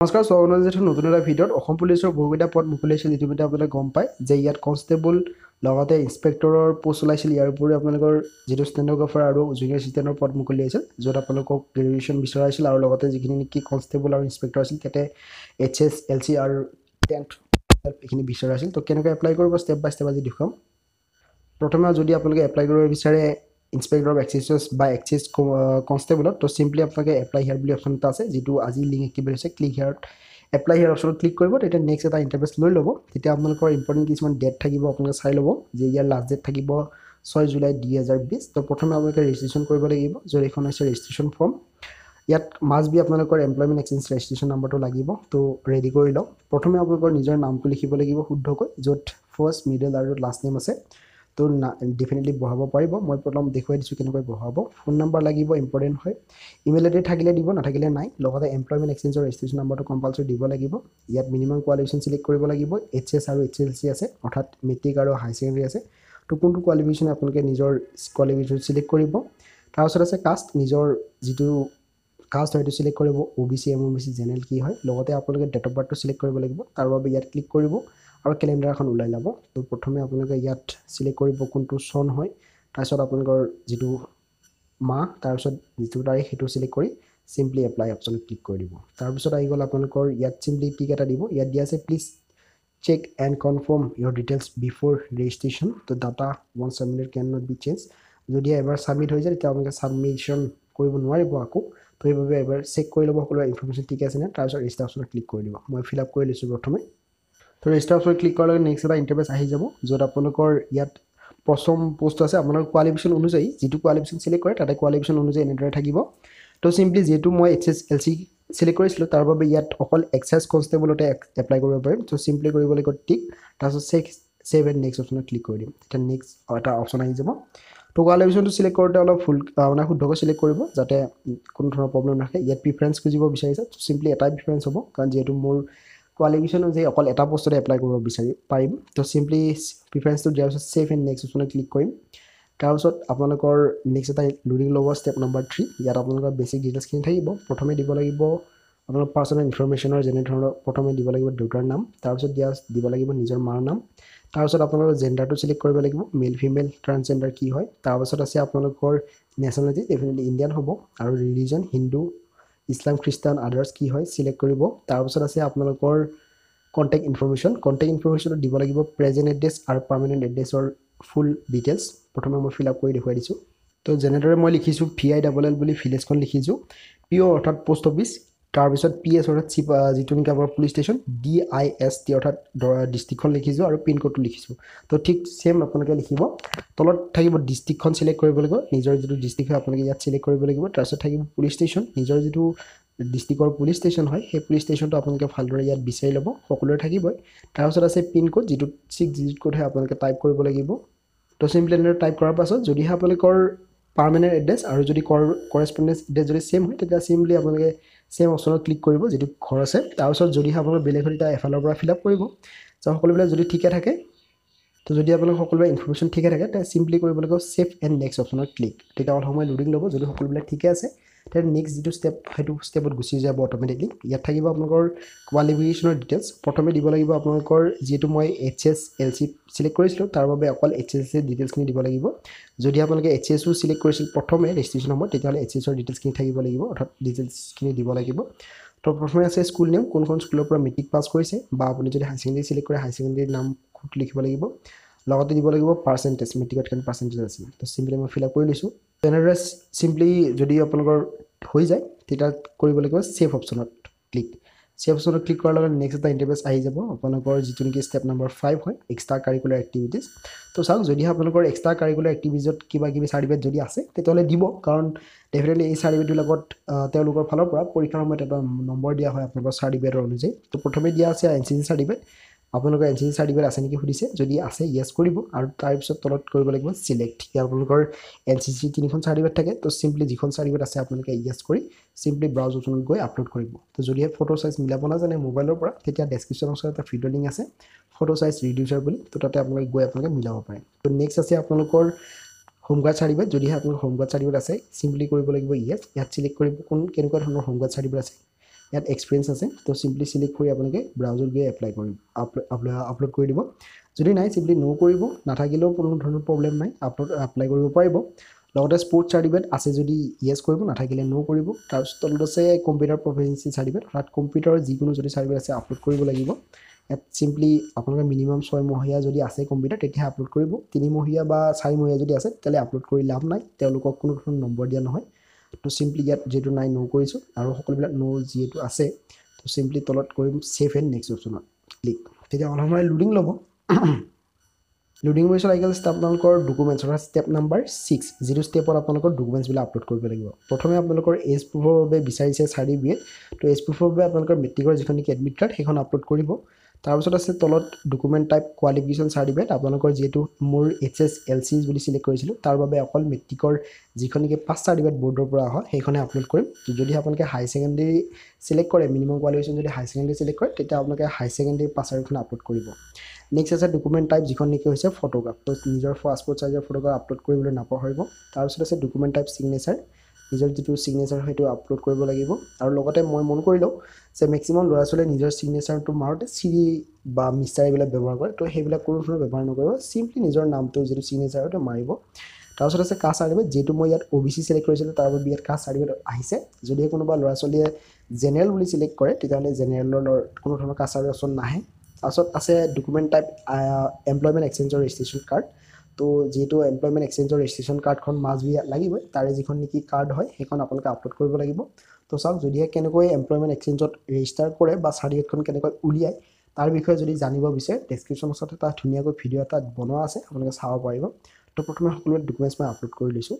নমস্কাৰ যিহেতু নতুন এটা ভিডিঅ'ত অসম পুলিচৰ বহুকেইটা পদ মুকলি হৈছিল ইতিমধ্যে আপোনালোকে গম পায় যে ইয়াত কনষ্টেবল লগতে ইনস্পেক্টৰৰ পোষ্ট ওলাইছিল ইয়াৰ উপৰিও আপোনালোকৰ যিটো ষ্টেনগ্ৰাফাৰ আৰু জুনিয়ৰ এছিষ্টেণ্টৰ পদ মুকলি হৈছিল য'ত আপোনালোকক গ্ৰেজুৱেশ্যন বিচৰা হৈছিল আৰু লগতে যিখিনি নেকি কনষ্টেবল আৰু ইনস্পেক্টৰ আছিল তাতে এইচ এছ এল চি আৰু টেন্থ এইখিনি বিচৰা আছিল তো কেনেকৈ এপ্লাই কৰিব ষ্টেপ বাই ষ্টেপ আজি দেখুৱাম। প্ৰথমে যদি আপোনালোকে এপ্লাই কৰিব বিচাৰে ইনস্পেক্টৰ অফ এক্সেচেছ বা এক্সেছ কনষ্টেবলত তো চিম্পলি আপোনালোকে এপ্লাই হিয়াৰ বুলি অপশ্যন এটা আছে যিটো আজি লিংক এক্টিভেট হৈছে ক্লিক হিয়াৰত এপ্লাই হিয়াৰ অপশ্যনত ক্লিক কৰিব তেতিয়া নেক্সট এটা ইণ্টাৰভেষ্ট লৈ ল'ব। তেতিয়া আপোনালোকৰ ইম্পৰ্টেণ্ট কিছুমান ডেট থাকিব আপোনালোকে চাই ল'ব যে ইয়াৰ লাষ্ট ডেট থাকিব ছয় জুলাই দুই হাজাৰ বিছ তো প্ৰথমে আপোনালোকে ৰেজিষ্ট্ৰেশ্যন কৰিব লাগিব য'ত এইখন হৈছে ৰেজিষ্ট্ৰেশ্যন ফৰ্ম ইয়াত মাষ্ট বি আপোনালোকৰ এমপ্লয়মেণ্ট এক্সচেঞ্জ ৰেজিষ্ট্ৰেশ্যন নাম্বাৰটো লাগিব তো ৰেডি কৰি লওক। প্ৰথমে আপোনালোকৰ নিজৰ নামটো লিখিব লাগিব শুদ্ধকৈ য'ত ফাৰ্ষ্ট মিডল আৰু লাষ্ট নেম আছে। তো ডেফিনেটলি বহাব পাৰিব। মই প্ৰথম দেখুৱাই দিছোঁ কেনেকৈ বহাব ফোন নাম্বাৰ লাগিব ইম্পৰ্টেণ্ট হয়। ইমেইল আই ডি থাকিলে দিব নাথাকিলে নাই। লগতে এমপ্লয়মেণ্ট এক্সচেঞ্জৰ ৰেজিষ্ট্ৰেশ্যন নাম্বাৰটো কম্পালচৰি দিব লাগিব। ইয়াত মিনিমাম কোৱালিফিকেশ্যন চিলেক্ট কৰিব লাগিব। এইচ এছ আৰু এইচ এল চি আছে অৰ্থাৎ মেট্ৰিক আৰু হাই ছেকেণ্ডেৰী আছে। তো কোনটো কোৱালিফিকেশ্যন আপোনালোকে নিজৰ কোৱালিফিকেশ্যন চিলেক্ট কৰিব? তাৰপাছত আছে কাষ্ট নিজৰ যিটো কাষ্ট হয় সেইটো কৰিব। O' B C M O' B C general কি হয়। লগতে আপোনালোকে ডেট অফ বাৰ্থটো চিলেক্ট কৰিব লাগিব। তাৰ বাবে ইয়াত ক্লিক কৰিব। আৰু কেলেণ্ডাৰ এখন ওলাই ল'ব তো প্ৰথমে আপোনালোকে ইয়াত চিলেক্ট কৰিব কোনটো চন হয়। তাৰপিছত আপোনালোকৰ যিটো মাহ তাৰপিছত যিটো তাৰিখ সেইটো চিলেক্ট কৰি চিম্পলি এপ্লাই অপশ্যনত ক্লিক কৰি দিব। তাৰপিছত আহি গ'ল আপোনালোকৰ ইয়াত চিম্পলি টিক এটা দিব। ইয়াত দিয়া আছে please check and confirm your details before registration তো data one submitted can not be change যদি এবাৰ ছাবমিট হৈ যায় তেতিয়া আপোনালোকে ছাবমিশ্যন কৰিব নোৱাৰিব আকৌ। তো সেইবাবে এবাৰ চেক কৰি ল'ব সকলোৰে ইনফৰ্মেশ্যন ঠিক আছে নে তাৰপিছত ৰেজিষ্টাৰ অপশ্যনত ক্লিক কৰি দিব। মই ফিল আপ কৰি লৈছোঁ প্ৰথমে। তো ৰেজিষ্টাৰ ক্লিক কৰাৰ লগে নেক্সট এটা ইণ্টাৰভেচ আহি যাব য'ত আপোনালোকৰ ইয়াত প্ৰথম পোষ্ট আছে। আপোনাৰ কোৱালিফিকেশ্যন অনুযায়ী যিটো কোৱালিফিকেশ্যন চিলেক্ট কৰে তাতে কোৱালিফিকেশ্যন অনুযায়ী এনেদৰে থাকিব। তো চিম্পলি যিহেতু মই H S L C select কৰিছিলোঁ তাৰ বাবে ইয়াত অকল এক্সাইজ কনষ্টেবলতে এপ্লাই কৰিব পাৰিম। তো চিম্পলি কৰিব লাগিব টিক তাৰপিছত চেক ছেভ এণ্ড নেক্সট অপশ্যনত ক্লিক কৰি দিম। তেতিয়া নেক্সট এটা অপশ্যন আহি যাব। তো কোৱালিফিকেশ্যনটো চিলেক্ট কৰোঁতে অলপ ফুল মানে শুদ্ধকৈ চিলেক্ট কৰিব যাতে কোনো ধৰণৰ প্ৰব্লেম নাথাকে। ইয়াত প্ৰিফাৰেঞ্চ খুজিব বিচাৰিছে চিম্পলি এটাই প্ৰিফাৰেঞ্চ হ'ব কাৰণ যিহেতু মোৰ কোৱালিফিকেশ্যন অনুযায়ী অকল এটা পোষ্টতে এপ্লাই কৰিব বিচাৰি পাৰিম। তো চিম্পলি প্ৰিফাৰেঞ্চটো দিয়াৰ পিছত ছেভ এণ্ড নেক্সট অপশ্যনত ক্লিক কৰিম। তাৰপিছত আপোনালোকৰ নেক্সট এটা লোডিং ল'ব ষ্টেপ নম্বৰ থ্ৰী ইয়াত আপোনালোকৰ বেছিক ডিটেইলছখিনি থাকিব। প্ৰথমে দিব লাগিব আপোনাৰ পাৰ্চনেল ইনফৰ্মেশ্যনৰ যেনেধৰণৰ প্ৰথমে দিব লাগিব দেউতাৰ নাম তাৰপিছত দিয়া দিব লাগিব নিজৰ মাৰ নাম। তাৰপিছত আপোনালোকৰ জেণ্ডাৰটো চিলেক্ট কৰিব লাগিব মেল ফিমেল ট্ৰান্সজেণ্ডাৰ কি হয়। তাৰপাছত আছে আপোনালোকৰ নেশ্যনেলিটি ডেফিনেটলি ইণ্ডিয়ান হ'ব। আৰু ৰিলিজন হিন্দু ইছলাম খ্ৰীষ্টান আদাৰ্ছ কি হয় চিলেক্ট কৰিব। তাৰপিছত আছে আপোনালোকৰ কণ্টেক্ট ইনফৰ্মেশ্যন কণ্টেক্ট ইনফৰ্মেশ্যনত দিব লাগিব প্ৰেজেণ্ট এড্ৰেছ আৰু পাৰ্মানেণ্ট এড্ৰেছৰ ফুল ডিটেইলছ প্ৰথমে মই ফিল আপ কৰি দেখুৱাই দিছোঁ। তো যেনেদৰে মই লিখিছোঁ ভি আই ডাবল এল বুলি ভিলেজখন লিখিছোঁ। পি অ' অৰ্থাৎ পোষ্ট অফিচ তাৰপিছত পি এছ অৰ্থাৎ চিপ নেকি আপোনাৰ police station D I S T অৰ্থাৎ ডিষ্ট্ৰিক্টখন লিখিছোঁ আৰু পিনক'ডটো লিখিছোঁ। তো ঠিক ছেইম আপোনালোকে লিখিব। তলত থাকিব ডিষ্ট্ৰিক্টখন চিলেক্ট কৰিব লাগিব নিজৰ যিটো ডিষ্ট্ৰিক্ট হয় আপোনালোকে ইয়াত চিলেক্ট কৰিব লাগিব। তাৰপিছত থাকিব পুলিচ ষ্টেচন নিজৰ যিটো ডিষ্ট্ৰিক্টৰ পুলিচ ষ্টেচন হয় সেই পুলিচ ষ্টেচনটো আপোনালোকে ভালদৰে ইয়াত বিচাৰি ল'ব সকলোৰে থাকিবই। তাৰপিছত আছে পিনক'ড যিটো ছিক্স ডিজিট ক'ড হয় আপোনালোকে টাইপ কৰিব লাগিব। তো চিম্পলি এনেদৰে টাইপ কৰাৰ পাছত যদিহে আপোনালোকৰ পাৰ্মানেণ্ট এড্ৰেছ আৰু যদি কৰ এড্ৰেছ যদি ছেইম হয় তেতিয়া চিম্পলি আপোনালোকে ছেইম অপশ্যনত ক্লিক কৰিব যিটো ঘৰ আছে তাৰপিছত যদিহে আপোনালোকৰ বেলেগ হয় তেতিয়া এফালৰ পৰা ফিল আপ কৰিব। চ' সকলোবিলাক যদি ঠিকে থাকে তো যদি আপোনালোকৰ সকলোবিলাক ইনফৰ্মেশ্যন ঠিকে থাকে তেতিয়া চিম্পলি কৰিব লাগিব ছেভ এণ্ড নেক্সট অপশ্যনত ক্লিক তেতিয়া অলপ সময় লোডিং ল'ব যদি সকলোবিলাক ঠিকে আছে তেতিয়া নেক্সট যিটো ষ্টেপ সেইটো ষ্টেপত গুচি যাব অট'মেটিকলি ইয়াত থাকিব আপোনালোকৰ কোৱালিফিকেশ্যনৰ ডিটেইলছ প্ৰথমে দিব লাগিব আপোনালোকৰ যিহেতু মই H S L C select কৰিছিলোঁ তাৰ বাবে অকল এইচ এছ এৰ ডিটেইলছখিনি দিব লাগিব। যদি আপোনালোকে এইচ এছো চিলেক্ট কৰিছিল প্ৰথমে ৰেজিষ্ট্ৰেশ্যন সময়ত তেতিয়াহ'লে এইচ এছৰ ডিটেইলছখিনি থাকিব লাগিব অৰ্থাৎ ডিটেইলছখিনি দিব লাগিব। তো প্ৰথমে আছে স্কুল নেম কোনখন স্কুলৰ পৰা মেট্ৰিক পাছ কৰিছে বা আপুনি যদি হাই ছেকেণ্ডেৰী চিলেক্ট কৰে হাই ছেকেণ্ডেৰীৰ নাম খুব লিখিব লাগিব। লগতে দিব লাগিব পাৰ্চেণ্টেজ মেট্ৰিকত কিমান পাৰ্চেণ্টেজ আছিল তো চিম্পলি মই ফিল আপ কৰি লৈছোঁ। তেনেদৰে চিম্পলি যদি আপোনালোকৰ হৈ যায় তেতিয়া কৰিব লাগিব ছেভ অপশ্যনত ক্লিক ছেভ অপশ্যনত ক্লিক কৰাৰ লগে নেক্সট এটা ইণ্টাৰভেচ আহি যাব। আপোনালোকৰ যিটো নেকি ষ্টেপ নম্বৰ ফাইভ হয় এক্সট্ৰা কাৰিকুলাৰ এক্টিভিটিছ তো চাওক যদিহে আপোনালোকৰ এক্সট্ৰা কাৰিকুলাৰ এক্টিভিটিছত কিবা কিবি চাৰ্টিফিকেট যদি আছে তেতিয়াহ'লে দিব। কাৰণ ডেফিনেটলি এই চাৰ্টিফিকেটবিলাকত তেওঁলোকৰ ফালৰ পৰা পৰীক্ষাৰ সময়ত এটা নম্বৰ দিয়া হয় আপোনালোকৰ চাৰ্টিফিকেটৰ অনুযায়ী। তো প্ৰথমে দিয়া আছে এন চি চি চাৰ্টিফিকেট আপোনালোকৰ এন চি চি চাৰ্টিফিকেট আছে নেকি সুধিছে? যদি আছে য়েছ কৰিব। আৰু তাৰপিছত তলত কৰিব লাগিব চিলেক্ট ইয়াৰ আপোনালোকৰ এন চি চি তিনিখন চাৰ্টিফিকেট থাকে তো চিম্পলি যিখন চাৰ্টিফিকেট আছে আপোনালোকে য়েছ কৰি চিম্পলি ব্ৰাউজ অপশ্যনত গৈ আপলোড কৰিব। তো যদিহে ফটো চাইজ মিলাব নাজানে মোবাইলৰ পৰা তেতিয়া ডেছক্ৰিপশ্যন ওচৰত এটা ভিডিঅ' লিংক আছে ফটো চাইজ ৰিডিউচাৰ বুলি তো তাতে আপোনালোকে গৈ আপোনালোকে মিলাব পাৰে। তো নেক্সট আছে আপোনালোকৰ হোমগাৰ্ড চাৰ্টিফিকেট যদিহে আপোনাৰ হোমগাৰ্ড চাৰ্টিফিকেট আছে চিম্পলি কৰিব লাগিব য়েছ ইয়াত চিলেক্ট কৰিব কোন কেনেকুৱা ধৰণৰ হোমগাৰ্ড চাৰ্টিফিকেট আছে। ইয়াত এক্সপিৰিয়েঞ্চ আছে তো চিম্পলি চিলেক্ট কৰি আপোনালোকে ব্ৰাউজত গৈ এপ্লাই কৰিম। আপলোড কৰি দিব। যদি নাই চিম্পলি ন' কৰিব নাথাকিলেও কোনো ধৰণৰ প্ৰব্লেম নাই আপলোড এপ্লাই কৰিব পাৰিব। লগতে স্পৰ্টছ চাৰ্টিফিকেট আছে যদি য়েছ কৰিব নাথাকিলে ন' কৰিব। তাৰপিছত তলত আছে কম্পিউটাৰ প্ৰফেচেঞ্চি চাৰ্টিফিকেট অৰ্থাৎ কম্পিউটাৰৰ যিকোনো যদি চাৰ্টিফিকেট আছে আপলোড কৰিব লাগিব। ইয়াত চিম্পলি আপোনালোকে মিনিমাম ছয়মহীয়া যদি আছে কম্পিউটাৰ তেতিয়াহে আপলোড কৰিব। তিনিমহীয়া বা চাৰিমহীয়া যদি আছে তেতিয়াহ'লে আপলোড কৰি লাভ নাই। তেওঁলোকক কোনো ধৰণৰ নম্বৰ দিয়া নহয়। তো চিম্পলি ইয়াত যিহেতু নাই ন' কৰিছোঁ। আৰু সকলোবিলাক ন' যিহেতু আছে তো চিম্পলি তলত কৰিম ছেভ এণ্ড নেক্সট অপশ্যনত ক্লিক তেতিয়া অলপ সময় লোডিং ল'ব লোডিং আহি গ'ল আপোনালোকৰ ডকুমেণ্টছ অৰ্থাৎ ষ্টেপ নাম্বাৰ ছিক্স যিটো ষ্টেপত আপোনালোকৰ ডকুমেণ্টছবিলাক আপলোড কৰিব লাগিব। প্ৰথমে আপোনালোকৰ এজ প্ৰুফৰ বাবে বিচাৰিছে চাৰ্টিফিকেট তো এজ প্ৰুফৰ বাবে আপোনালোকৰ মেট্ৰিকৰ যিখন নেকি এডমিট কাৰ্ড সেইখন আপলোড কৰিব। তাৰপিছত আছে তলত ডকুমেণ্ট টাইপ কোৱালিফিকেশ্যন চাৰ্টিফিকেট আপোনালোকৰ যিহেতু মোৰ এইচ এছ এল চি বুলি চিলেক্ট কৰিছিলোঁ তাৰ বাবে অকল মেট্ৰিকৰ যিখন নেকি পাছ চাৰ্টিফিকেট বৰ্ডৰ পৰা হয় সেইখনে আপলোড কৰিম। যদি আপোনালোকে হাই ছেকেণ্ডেৰী চিলেক্ট কৰে মিনিমাম কোৱালিফিকেশ্যন যদি হাই ছেকেণ্ডেৰী চিলেক্ট কৰে তেতিয়া আপোনালোকে হাই ছেকেণ্ডেৰী পাছ চাৰ্টিফিকেটখন আপলোড কৰিব। নেক্সট আছে ডকুমেণ্ট টাইপ যিখন নেকি হৈছে ফটোগ্ৰাফ তো নিজৰ পাছপৰ্ট চাইজৰ ফটোগ্ৰাফ আপলোড কৰিবলৈ নাপাহৰিব। তাৰপিছত আছে ডকুমেণ্ট টাইপ ছিগনেচাৰ নিজৰ যিটো ছিগনেচাৰ সেইটো আপলোড কৰিব লাগিব। আৰু লগতে মই মন কৰি লওঁ যে মেক্সিমাম ল'ৰা ছোৱালীয়ে নিজৰ ছিগনেচাৰটো মাৰোঁতে চিৰি বা মিষ্টাৰ এইবিলাক ব্যৱহাৰ কৰে তো সেইবিলাক কোনো ধৰণৰ ব্যৱহাৰ নকৰিব চিম্পলি নিজৰ নামটো যিটো ছিগনেচাৰ সেইটো মাৰিব। তাৰপিছত আছে কাষ্ট চাৰ্টিফিকেট যিহেতু মই ইয়াত অ' বি চি চিলেক্ট কৰিছিলোঁ তাৰ বাবে ইয়াত কাষ্ট চাৰ্টিফিকেট আহিছে। যদিহে কোনোবা ল'ৰা ছোৱালীয়ে জেনেৰেল বুলি চিলেক্ট কৰে তেতিয়াহ'লে জেনেৰেলৰ কোনো ধৰণৰ কাষ্ট চাৰ্টিফিকেট অপশ্যন নাহে। তাৰপিছত আছে ডকুমেণ্ট টাইপ এমপ্লয়মেণ্ট এক্সচেঞ্জৰ ৰেজিষ্ট্ৰেশ্যন কাৰ্ড তো যিহেতু এমপ্লয়মেণ্ট এক্সচেঞ্জৰ ৰেজিষ্ট্ৰেশ্যন কাৰ্ডখন মাছ বি লাগিবই তাৰে যিখন নেকি কাৰ্ড হয় সেইখন আপোনালোকে আপলোড কৰিব লাগিব। তো চাওক যদিহে কেনেকৈ এমপ্লয়মেণ্ট এক্সচেঞ্জত ৰেজিষ্টাৰ কৰে বা চাৰ্টিফিকেটখন কেনেকৈ উলিয়ায় তাৰ বিষয়ে যদি জানিব বিচাৰে ডেছক্ৰিপশ্যন বক্সত এটা ধুনীয়াকৈ ভিডিঅ' এটা বনোৱা আছে আপোনালোকে চাব পাৰিব। তো প্ৰথমে সকলো ডকুমেণ্টছ মই আপলোড কৰি লৈছোঁ।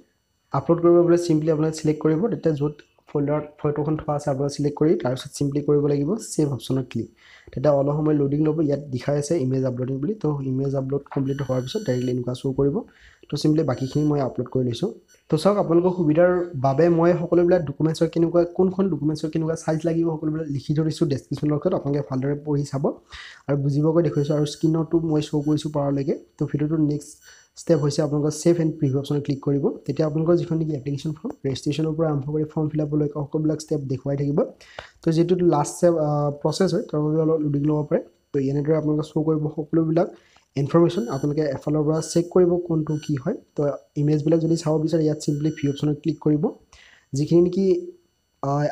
আপলোড কৰিবলৈ চিম্পলি আপোনালোকে চিলেক্ট কৰিব তেতিয়া য'ত ফল্ডাৰত ফটোখন আছে আপোনালোকে চিলেক্ট কৰি তাৰপিছত চিম্পলি কৰিব লাগিব ছেভ অপশ্যনত ক্লিক তেতিয়া অলপ সময় লোডিং ল'ব ইয়াত দেখাই আছে ইমেজ আপলোডিং বুলি তো ইমেজ আপলোড কমপ্লিট হোৱাৰ পিছত ডাইৰেক্টলি এনেকুৱা শ্ব' কৰিব। তো চিম্পলি বাকীখিনি মই আপলোড কৰি লৈছোঁ। তো চাওক আপোনালোকৰ সুবিধাৰ বাবে মই সকলোবিলাক ডকুমেণ্টছৰ কেনেকুৱা কোনখন ডকুমেণ্টছৰ কেনেকুৱা চাইজ লাগিব সকলোবিলাক লিখি ধৰিছোঁ ডেছক্ৰিপশ্যন বক্সত আপোনালোকে ভালদৰে পঢ়ি চাব। আৰু বুজিবকৈ দেখুৱাইছোঁ আৰু স্ক্ৰীণতো মই শ্ব' কৰিছোঁ পাৰালৈকে। তো ভিডিঅ'টোৰ নেক্সট ষ্টেপ হৈছে আপোনালোকৰ ছেভ এণ্ড প্ৰিভিউ অপশ্যনত ক্লিক কৰিব। তেতিয়া আপোনালোকৰ যিখন নেকি এপ্লিকেশ্যন ফৰ্ম ৰেজিষ্ট্ৰেশ্যনৰ পৰা আৰম্ভ কৰি ফৰ্ম ফিল আপলৈকে সকলোবিলাক ষ্টেপ দেখুৱাই থাকিব। তো যিটো লাষ্ট ষ্টেপ প্ৰচেছ হয় তাৰ বাবে অলপ লোডিং ল'ব পাৰে। তো এনেদৰে আপোনালোকে শ্ব' কৰিব সকলোবিলাক ইনফৰ্মেশ্যন আপোনালোকে এফালৰ পৰা চেক কৰিব কোনটো কি হয়। তো ইমেজবিলাক যদি চাব বিচাৰে ইয়াত চিম্পলি ভিউ অপশ্যনত ক্লিক কৰিব। যিখিনি নেকি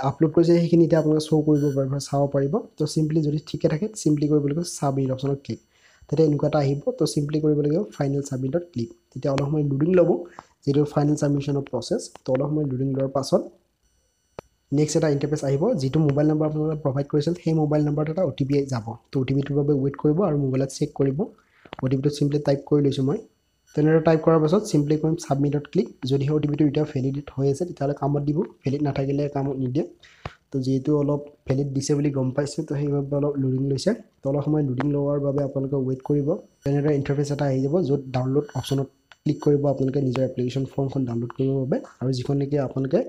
আপলোড কৰিছে সেইখিনি এতিয়া আপোনালোকে শ্ব' কৰিব পাৰিব চাব পাৰিব। তো চিম্পলি যদি ঠিকে থাকে চিম্পলি কৰিব লাগিব ছাবমিট অপশ্যনত ক্লিক তেতিয়া এনেকুৱা এটা আহিব তো চিম্পলি কৰিব লাগিব ফাইনেল ছাবমিটত ক্লিক তেতিয়া অলপ সময় লোডিং ল'ব যিটো ফাইনেল ছাবমিশ্যনৰ প্ৰচেছ তো অলপ সময় লোডিং লোৱাৰ পাছত নেক্সট এটা ইণ্টাৰফেচ আহিব যিটো মোবাইল নম্বৰ আপোনালোকে প্ৰভাইড কৰিছিল সেই মোবাইল নম্বৰত এটা অ' টি পি যাব। তো অ' টি পিটোৰ বাবে ৱেইট কৰিব আৰু মোবাইলত চেক কৰিব। অ' টি পিটো চিম্পলি টাইপ কৰি লৈছোঁ মই। তেনেদৰে টাইপ কৰাৰ পাছত চিম্পলি কৰিম ছাবমিটত ক্লিক যদিহে অ' টি পিটো এতিয়া ভেলিডেট হৈ আছে তেতিয়াহ'লে কামত দিব। ভেলিড নাথাকিলে কামত নিদিয়ে। তো যিহেতু অলপ ভেলিড দিছে বুলি গম পাইছোঁ তো সেইবাবে অলপ লোডিং লৈছে। তো অলপ সময় লোডিং লোৱাৰ বাবে আপোনালোকে ৱেইট কৰিব। তেনেদৰে ইণ্টাৰফেচ এটা আহি যাব য'ত ডাউনলোড অপশ্যনত ক্লিক কৰিব আপোনালোকে নিজৰ এপ্লিকেশ্যন ফৰ্মখন ডাউনলোড কৰিবৰ বাবে। আৰু যিখন নেকি আপোনালোকে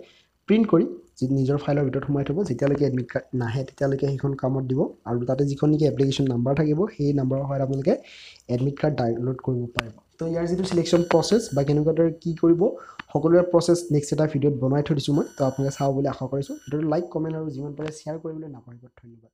প্ৰিণ্ট কৰি যি নিজৰ ফাইলৰ ভিতৰত সোমাই থ'ব যেতিয়ালৈকে এডমিট কাৰ্ড নাহে তেতিয়ালৈকে সেইখন কামত দিব। আৰু তাতে যিখন নেকি এপ্লিকেশ্যন নাম্বাৰ থাকিব সেই নাম্বাৰৰ সহায়ত আপোনালোকে এডমিট কাৰ্ড ডাউনলোড কৰিব পাৰিব। তো ইয়াৰ যিটো চিলেকশ্যন প্ৰচেছ বা কেনেকুৱা দৰে কি কৰিব সকলোৰে প্ৰচেছ নেক্সট এটা ভিডিঅ'ত বনাই থৈ দিছোঁ মই। তো আপোনালোকে চাব বুলি আশা কৰিছোঁ। ভিডিঅ'টো লাইক কমেণ্ট আৰু যিমান পাৰে শ্বেয়াৰ কৰিবলৈ নাপাহৰিব। ধন্যবাদ।